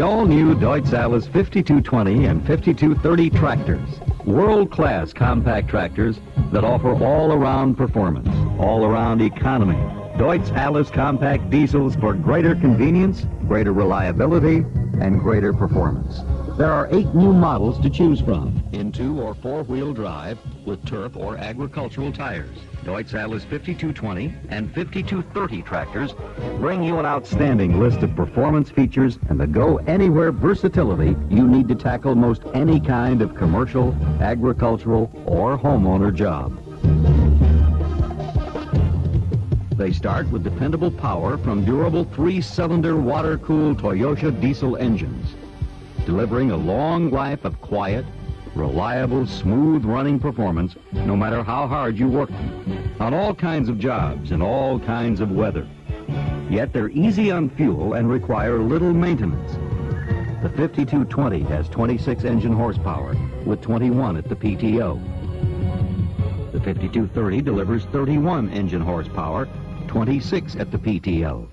The all-new Deutz Allis 5220 and 5230 tractors. World-class compact tractors that offer all-around performance, all-around economy. Deutz Allis compact diesels for greater convenience, greater reliability, and greater performance. There are eight new models to choose from in two or four-wheel drive with turf or agricultural tires. Deutz Allis 5220 and 5230 tractors bring you an outstanding list of performance features and the go-anywhere versatility you need to tackle most any kind of commercial, agricultural, or homeowner job. They start with dependable power from durable three-cylinder water-cooled Toyosha diesel engines delivering a long life of quiet, reliable, smooth-running performance no matter how hard you work them, on all kinds of jobs in all kinds of weather. Yet they're easy on fuel and require little maintenance. The 5220 has 26 engine horsepower with 21 at the PTO. The 5230 delivers 31 engine horsepower, 26 at the PTO.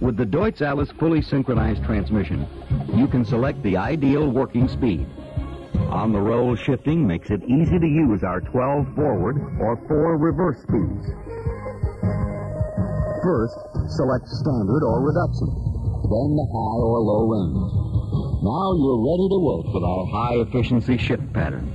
With the Deutz Allis fully synchronized transmission, you can select the ideal working speed. On the roll shifting makes it easy to use our 12 forward or 4 reverse speeds. First, select standard or reduction, then the high or low range. Now you're ready to work with our high efficiency shift pattern.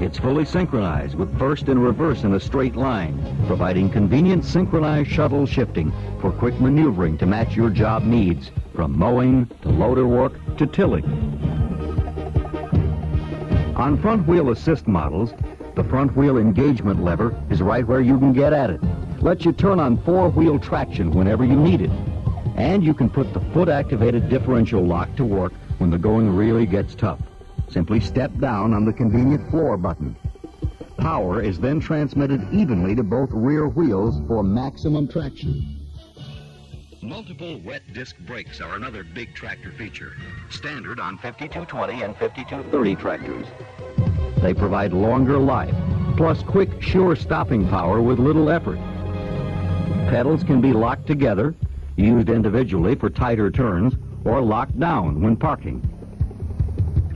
It's fully synchronized with first and reverse in a straight line, providing convenient synchronized shuttle shifting for quick maneuvering to match your job needs, from mowing to loader work to tilling. On front wheel assist models, the front wheel engagement lever is right where you can get at it. Lets you turn on four-wheel traction whenever you need it. And you can put the foot-activated differential lock to work when the going really gets tough. Simply step down on the convenient floor button. Power is then transmitted evenly to both rear wheels for maximum traction. Multiple wet disc brakes are another big tractor feature, standard on 5220 and 5230 tractors. They provide longer life, plus quick, sure stopping power with little effort. Pedals can be locked together, used individually for tighter turns, or locked down when parking.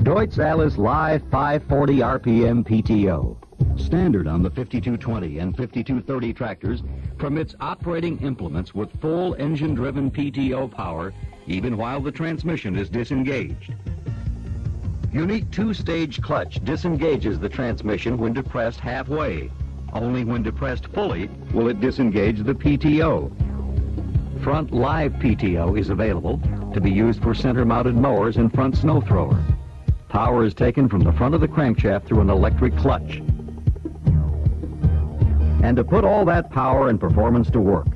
Deutz Allis Live 540 RPM PTO. Standard on the 5220 and 5230 tractors permits operating implements with full engine-driven PTO power even while the transmission is disengaged. Unique two-stage clutch disengages the transmission when depressed halfway. Only when depressed fully will it disengage the PTO. Front live PTO is available to be used for center-mounted mowers and front snow thrower. Power is taken from the front of the crankshaft through an electric clutch. And to put all that power and performance to work,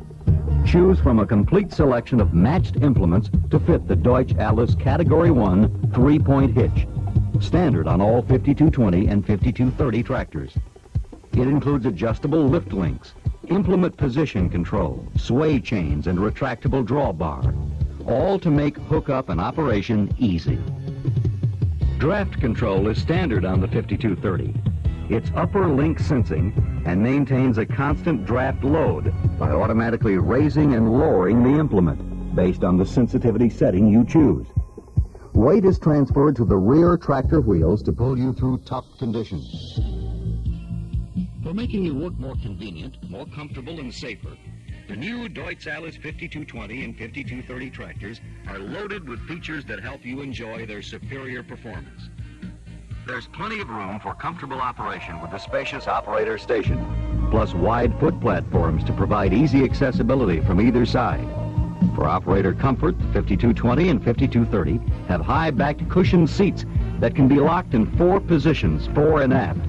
choose from a complete selection of matched implements to fit the Deutz Allis Category 1 three-point hitch, standard on all 5220 and 5230 tractors. It includes adjustable lift links, implement position control, sway chains, and retractable drawbar, all to make hookup and operation easy. Draft control is standard on the 5230. It's upper link sensing and maintains a constant draft load by automatically raising and lowering the implement based on the sensitivity setting you choose. Weight is transferred to the rear tractor wheels to pull you through tough conditions. For making your work more convenient, more comfortable, and safer, the new Deutz Allis 5220 and 5230 tractors are loaded with features that help you enjoy their superior performance. There's plenty of room for comfortable operation with the spacious operator station, plus wide foot platforms to provide easy accessibility from either side. For operator comfort, 5220 and 5230 have high-backed cushioned seats that can be locked in four positions, fore and aft.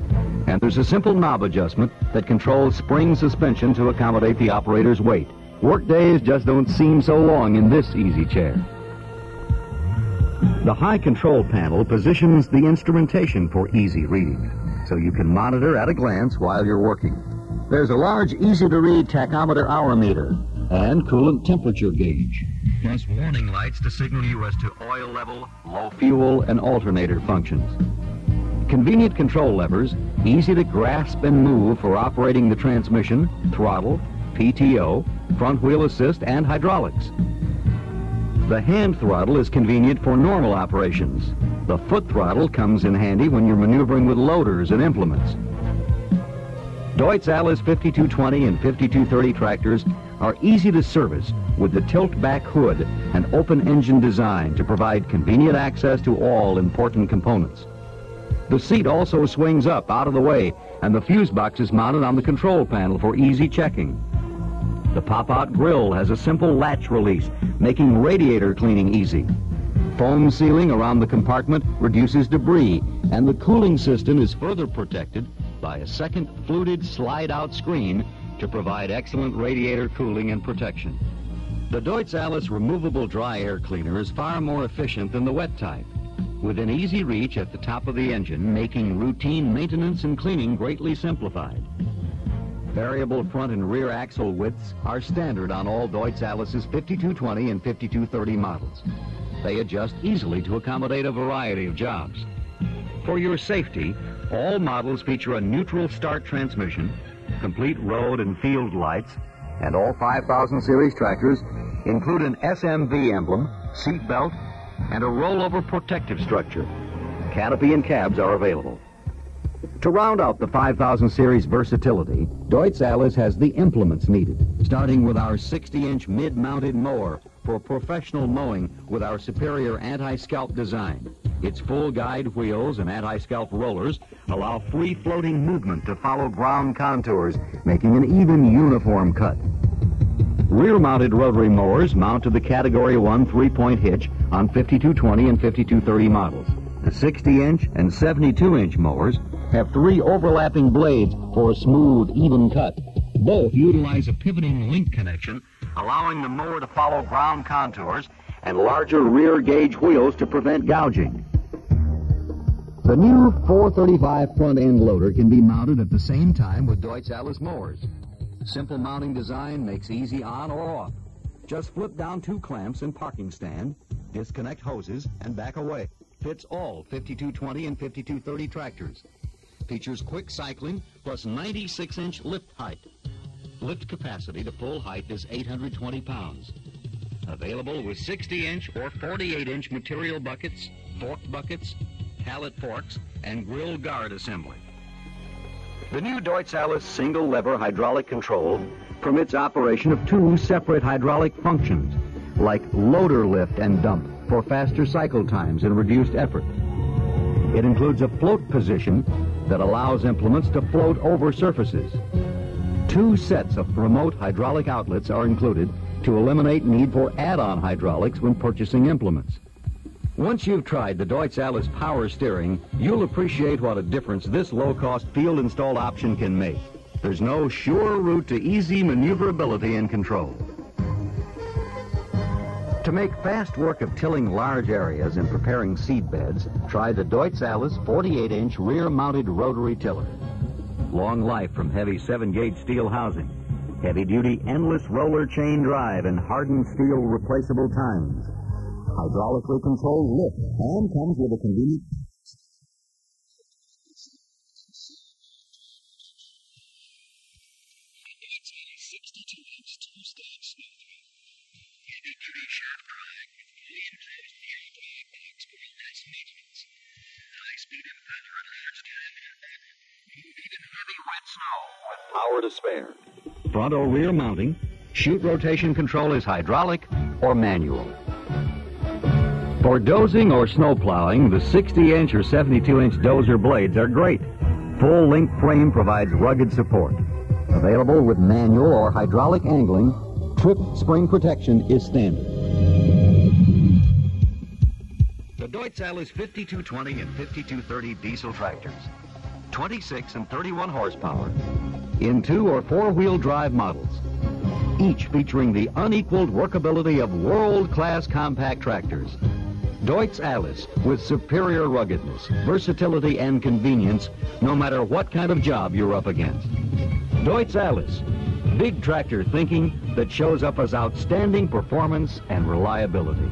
And there's a simple knob adjustment that controls spring suspension to accommodate the operator's weight. Work days just don't seem so long in this easy chair. The high control panel positions the instrumentation for easy reading, so you can monitor at a glance while you're working. There's a large, easy-to-read tachometer hour meter and coolant temperature gauge, plus warning lights to signal you as to oil level, low fuel, and alternator functions. Convenient control levers, easy to grasp and move for operating the transmission, throttle, PTO, front wheel assist, and hydraulics. The hand throttle is convenient for normal operations. The foot throttle comes in handy when you're maneuvering with loaders and implements. Deutz Allis 5220 and 5230 tractors are easy to service with the tilt-back hood and open engine design to provide convenient access to all important components. The seat also swings up out of the way and the fuse box is mounted on the control panel for easy checking. The pop-out grill has a simple latch release, making radiator cleaning easy. Foam sealing around the compartment reduces debris, and the cooling system is further protected by a second fluted slide-out screen to provide excellent radiator cooling and protection. The Deutz Allis removable dry air cleaner is far more efficient than the wet type, within easy reach at the top of the engine, making routine maintenance and cleaning greatly simplified. Variable front and rear axle widths are standard on all Deutz Allis's 5220 and 5230 models. They adjust easily to accommodate a variety of jobs. For your safety, all models feature a neutral start transmission, complete road and field lights, and all 5000 series tractors include an SMV emblem, seat belt, and a rollover protective structure. Canopy and cabs are available. To round out the 5000 series versatility, Deutz Allis has the implements needed, starting with our 60-inch mid-mounted mower for professional mowing with our superior anti-scalp design. Its full guide wheels and anti-scalp rollers allow free-floating movement to follow ground contours, making an even uniform cut. Rear-mounted rotary mowers mount to the Category 1 three-point hitch on 5220 and 5230 models. The 60-inch and 72-inch mowers have three overlapping blades for a smooth, even cut. Both utilize a pivoting link connection, allowing the mower to follow ground contours and larger rear gauge wheels to prevent gouging. The new 435 front end loader can be mounted at the same time with Deutz Allis mowers. Simple mounting design makes easy on or off. Just flip down two clamps and parking stand, disconnect hoses, and back away. Fits all 5220 and 5230 tractors. Features quick cycling plus 96-inch lift height. Lift capacity to full height is 820 pounds. Available with 60-inch or 48-inch material buckets, fork buckets, pallet forks, and grill guard assembly. The new Deutz Allis single lever hydraulic control permits operation of two separate hydraulic functions, like loader lift and dump for faster cycle times and reduced effort. It includes a float position that allows implements to float over surfaces. Two sets of remote hydraulic outlets are included to eliminate need for add-on hydraulics when purchasing implements. Once you've tried the Deutz Allis power steering, you'll appreciate what a difference this low-cost field-installed option can make. There's no sure route to easy maneuverability and control. To make fast work of tilling large areas and preparing seed beds, try the Deutz Allis 48-inch rear-mounted rotary tiller. Long life from heavy 7-gauge steel housing, heavy-duty endless roller chain drive and hardened steel replaceable tines. Hydraulically controlled lift and comes with a convenient power to spare. Front or rear mounting, chute rotation control is hydraulic or manual. For dozing or snow plowing, the 60-inch or 72-inch dozer blades are great. Full length frame provides rugged support. Available with manual or hydraulic angling, trip spring protection is standard. The Deutz Allis 5220 and 5230 diesel tractors. 26 and 31 horsepower, in two or four-wheel drive models, each featuring the unequaled workability of world-class compact tractors. Deutz Allis with superior ruggedness, versatility, and convenience, no matter what kind of job you're up against. Deutz Allis, big tractor thinking that shows up as outstanding performance and reliability.